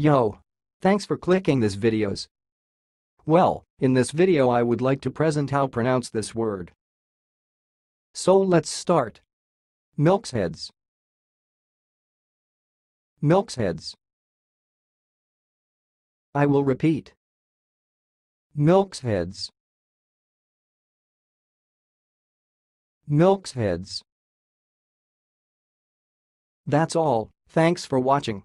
Yo! Thanks for clicking this videos. Well, in this video I would like to present how pronounce this word. So let's start. Milksheads. Milksheads. I will repeat. Milksheads. Milksheads. That's all, thanks for watching.